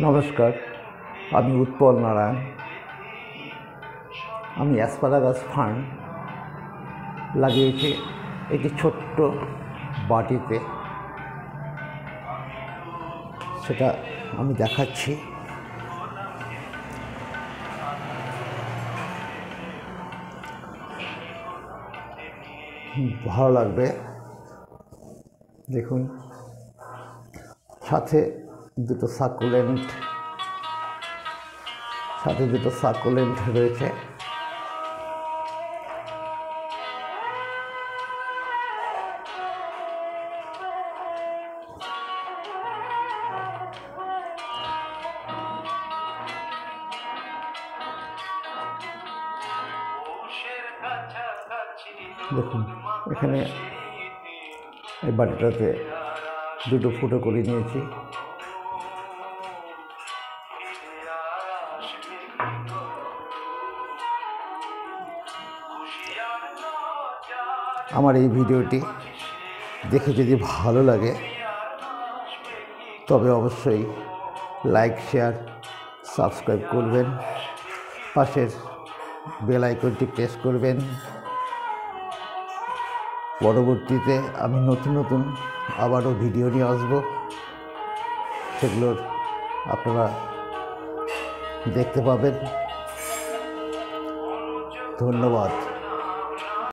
নমস্কার, আমি উৎপল নারায়ণ। আমি অ্যাসপারাগাস ফার্ন লাগিয়েছি একটি ছোট্ট বাটিতে। সেটা আমি দেখাচ্ছি। ভালো লাগবে। দেখুন। সাথে দুটো সাকুলেন্ট সাথে দুটো সাকুলেন্ট রয়েছে। দেখুন এখানে এই বাটিটাতে দুটো ফুটো করে নিয়েছি। আমার এই ভিডিওটি দেখে যদি ভালো লাগে, তবে অবশ্যই লাইক, শেয়ার, সাবস্ক্রাইব করবেন। পাশের বেল আইকনটি প্রেস করবেন। পরবর্তীতে আমি নতুন নতুন আবারও ভিডিও নিয়ে আসব। সেগুলোর আপনারা দেখতে পাবেন। ধন্যবাদ।